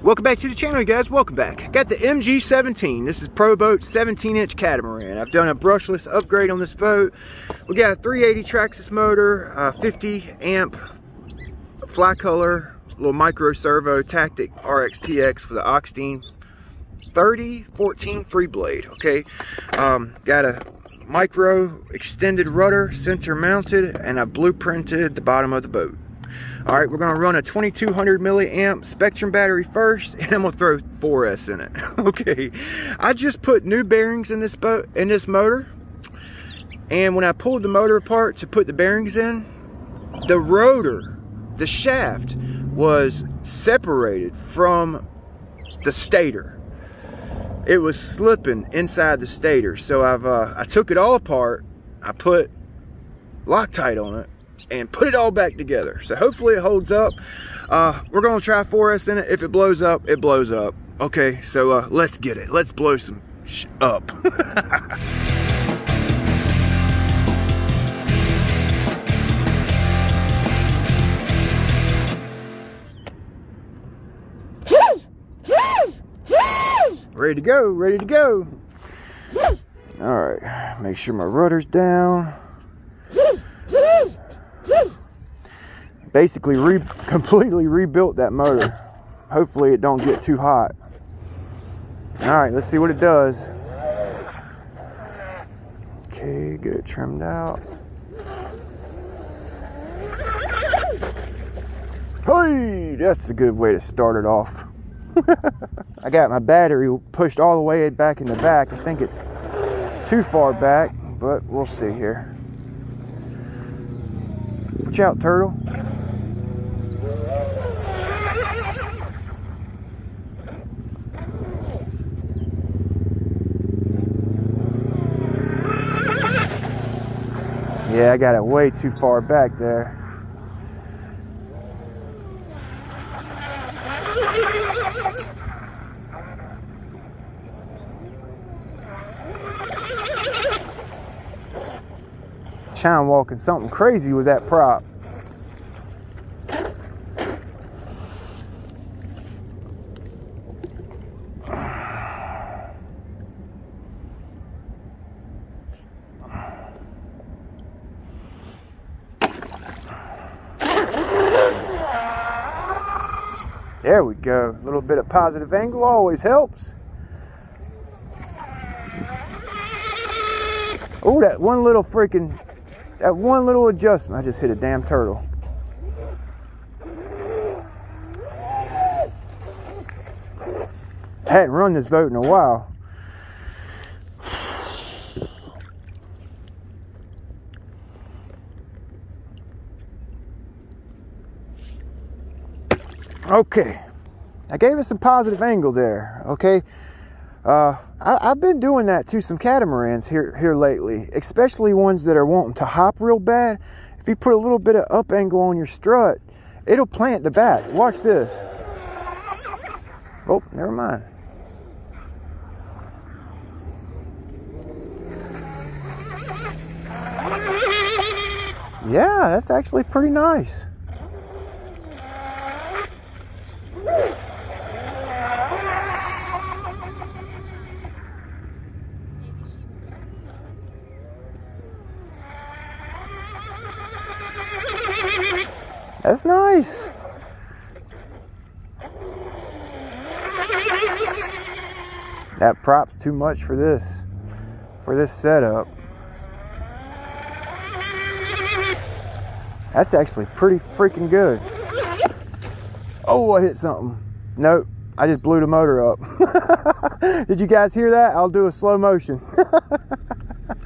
Welcome back to the channel, you guys. Welcome back. Got the MG17. This is Pro Boat 17-inch catamaran. I've done a brushless upgrade on this boat. We got a 380 Traxxas motor, uh, 50 amp Flycolor, little micro servo Tactic RXTX with an Oxtein 30 14 free blade. Okay, um, got a micro extended rudder, center mounted, and I blueprinted the bottom of the boat. All right, we're gonna run a 2200 milliamp Spektrum battery first, and I'm gonna throw 4S in it. okay, I just put new bearings in this boat in this motor, and when I pulled the motor apart to put the bearings in, the rotor, the shaft, was separated from the stator. It was slipping inside the stator, so I've uh, I took it all apart. I put Loctite on it and put it all back together. So hopefully it holds up. Uh, we're gonna try 4S in it. If it blows up, it blows up. Okay, so uh, let's get it. Let's blow some up. ready to go, ready to go. All right, make sure my rudder's down basically re completely rebuilt that motor. Hopefully it don't get too hot. All right, let's see what it does. Okay, get it trimmed out. Hey, that's a good way to start it off. I got my battery pushed all the way back in the back. I think it's too far back, but we'll see here. Watch out, turtle. Yeah, I got it way too far back there. Chine walking something crazy with that prop. Go. Uh, a little bit of positive angle always helps. Oh, that one little freaking, that one little adjustment. I just hit a damn turtle. I hadn't run this boat in a while. Okay, I gave it some positive angle there. Okay, uh, I, have been doing that to some catamarans here here lately, especially ones that are wanting to hop real bad. If you put a little bit of up angle on your strut, it'll plant the back. Watch this. Oh, never mind. Yeah, that's actually pretty nice. That prop's too much for this, for this setup. That's actually pretty freaking good. Oh, I hit something. Nope, I just blew the motor up. Did you guys hear that? I'll do a slow motion.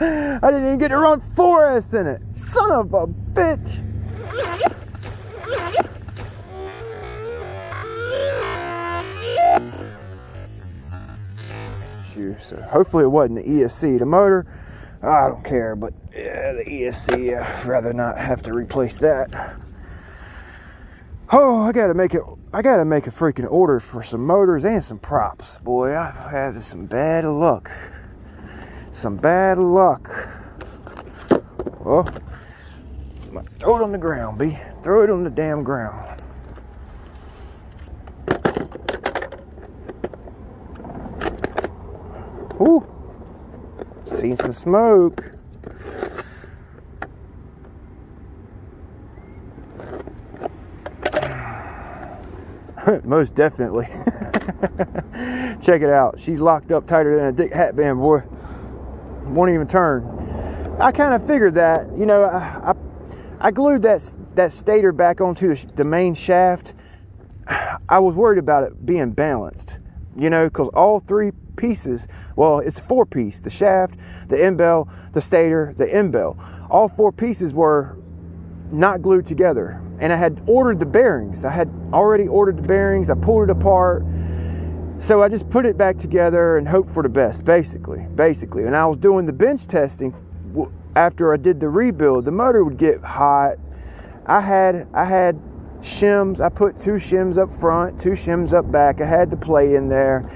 I didn't even get to run 4S in it. Son of a bitch. So hopefully it wasn't the ESC. The motor, I don't care, but yeah, the ESC, I'd rather not have to replace that. Oh, I gotta make it. I gotta make a freaking order for some motors and some props. Boy, I've had some bad luck. Some bad luck. Well, throw it on the ground, B. Throw it on the damn ground. Seen some smoke. Most definitely. Check it out. She's locked up tighter than a dick hat band, boy. Won't even turn. I kind of figured that. You know, I, I, I glued that that stator back onto the, the main shaft. I was worried about it being balanced. You know, because all three pieces, well, it's four piece: the shaft, the end bell, the stator, the end bell. All four pieces were not glued together and I had ordered the bearings. I had already ordered the bearings. I pulled it apart. So I just put it back together and hoped for the best, basically. Basically. And I was doing the bench testing after I did the rebuild. The motor would get hot. I had I had shims. I put two shims up front, two shims up back. I had the play in there.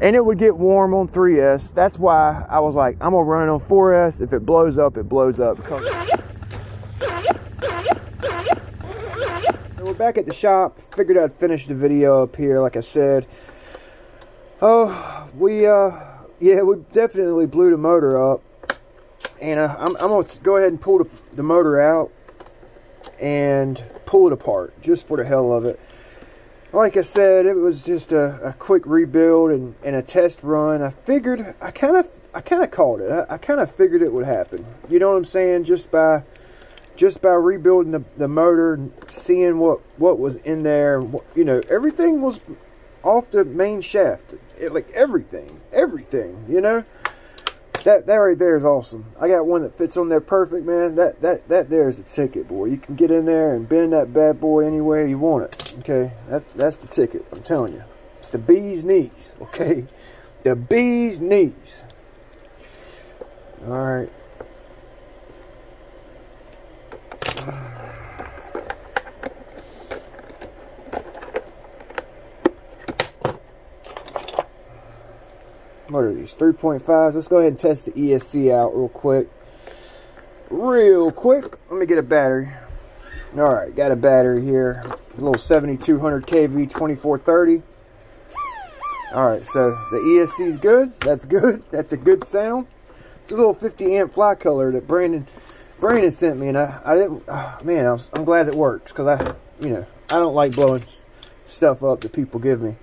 And it would get warm on 3S. That's why I was like, I'm gonna run it on 4S. If it blows up, it blows up. Because we're back at the shop. Figured I'd finish the video up here, like I said. Oh, we, uh, yeah, we definitely blew the motor up. And uh, I'm, I'm to go ahead and pull the, the motor out and pull it apart, just for the hell of it. Like I said, it was just a, a quick rebuild and, and a test run. I figured, I kind of, I kind of called it. I, I kind of figured it would happen. You know what I'm saying? Just by just by rebuilding the, the motor and seeing what, what was in there, you know, everything was off the main shaft. It, like everything, everything, you know. That that right there is awesome. I got one that fits on there perfect, man. That that that there is a ticket, boy. You can get in there and bend that bad boy anywhere you want it. Okay, that that's the ticket. I'm telling you, it's the bee's knees. Okay, the bee's knees. All right. What are these? 3.5s. Let's go ahead and test the ESC out real quick. Real quick. Let me get a battery. Alright, got a battery here. A little 7200 kV 2430. Alright, so the ESC is good. That's good. That's a good sound. It's a little 50 amp Flycolor that Brandon Brandon sent me, and I, I didn't, oh, man, I was, I'm glad it works, because I, you know, I don't like blowing stuff up that people give me.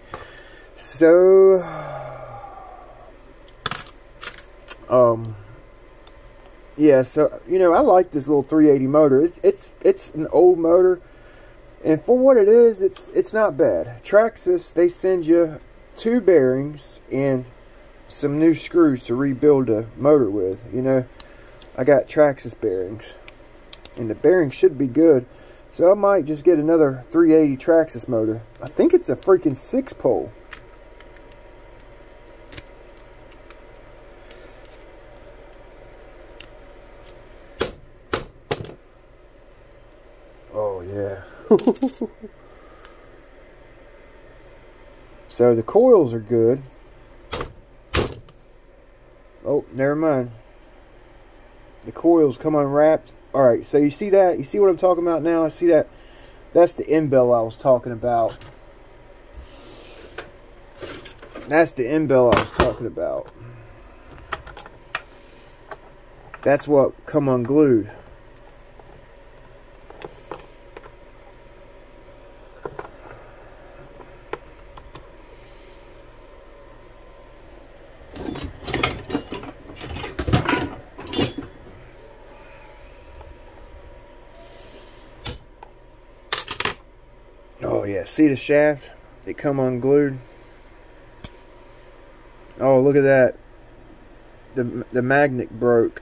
So, um, yeah, so, you know, I like this little 380 motor. It's, it's, it's an old motor, and for what it is, it's, it's not bad. Traxxas, they send you two bearings and some new screws to rebuild a motor with, you know. I got Traxxas bearings. And the bearings should be good. So I might just get another 380 Traxxas motor. I think it's a freaking six pole. Oh yeah. so the coils are good. Oh, never mind. The coils come unwrapped. All right, so you see that? You see what I'm talking about now? I see that. That's the end bell I was talking about. That's the end bell I was talking about. That's what come unglued. See the shaft? It come unglued. Oh, look at that. The, the magnet broke.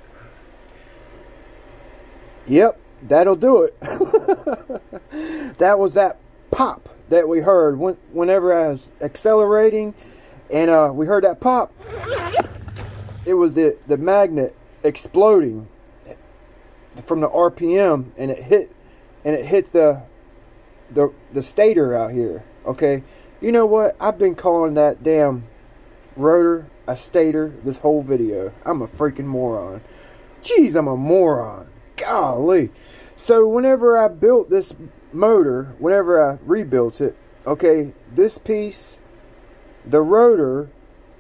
Yep, that'll do it. that was that pop that we heard when, whenever I was accelerating and uh, we heard that pop. It was the, the magnet exploding from the RPM and it hit and it hit the the the stator out here. Okay, you know what? I've been calling that damn rotor a stator this whole video. I'm a freaking moron. Jeez, I'm a moron. Golly. So whenever I built this motor, whenever I rebuilt it, okay, this piece, the rotor,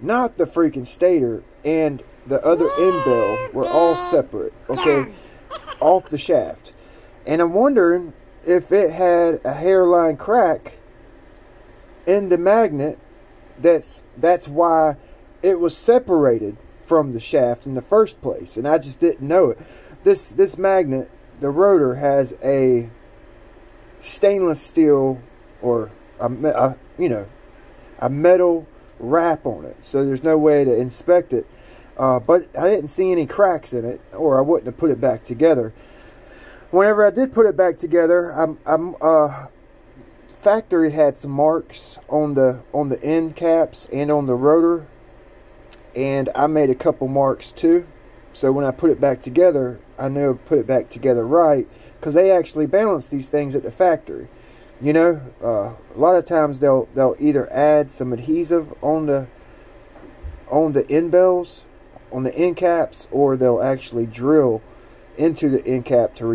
not the freaking stator, and the other end bell were all separate, okay, off the shaft. And I'm wondering if it had a hairline crack in the magnet that's that's why it was separated from the shaft in the first place and I just didn't know it. This this magnet, the rotor has a stainless steel or a, a you know, a metal wrap on it. So there's no way to inspect it. Uh, but I didn't see any cracks in it or I wouldn't have put it back together whenever I did put it back together, I'm, I'm uh, factory had some marks on the on the end caps and on the rotor, and I made a couple marks too. So when I put it back together, I knew I put it back together right because they actually balance these things at the factory. You know, uh, a lot of times they'll they'll either add some adhesive on the on the end bells, on the end caps, or they'll actually drill into the end cap to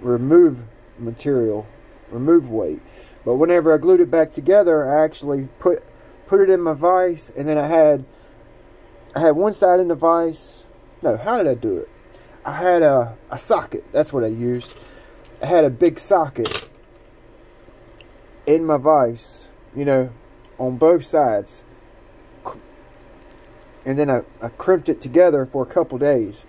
remove material, remove weight. But whenever I glued it back together, I actually put put it in my vise, and then I had I had one side in the vise. No, how did I do it? I had a, a socket. That's what I used. I had a big socket in my vise, you know, on both sides. And then I, I crimped it together for a couple days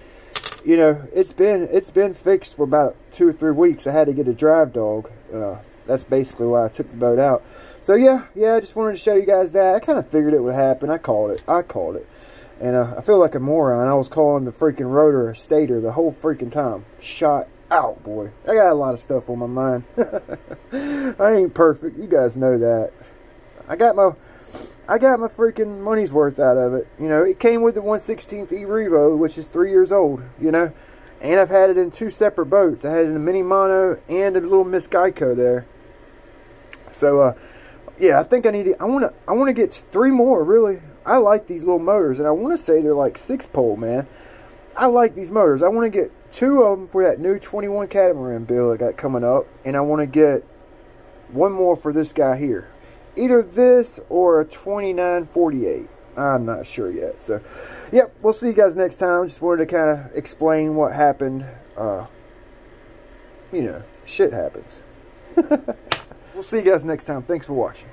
you know, it's been it's been fixed for about two or three weeks. I had to get a drive dog. Uh, that's basically why I took the boat out. So yeah, yeah, I just wanted to show you guys that. I kind of figured it would happen. I called it. I called it. And uh, I feel like a moron. I was calling the freaking rotor a stator the whole freaking time. Shot out, boy. I got a lot of stuff on my mind. I ain't perfect. You guys know that. I got my I got my freaking money's worth out of it. You know, it came with the 116th E Revo, which is three years old, you know. And I've had it in two separate boats. I had it in a mini mono and a little Miss Geico there. So, uh, yeah, I think I need to, I want to, I want to get three more, really. I like these little motors, and I want to say they're like six pole, man. I like these motors. I want to get two of them for that new 21 catamaran bill I got coming up, and I want to get one more for this guy here either this or a 2948. I'm not sure yet. So, yep, we'll see you guys next time. Just wanted to kind of explain what happened. Uh, you know, shit happens. we'll see you guys next time. Thanks for watching.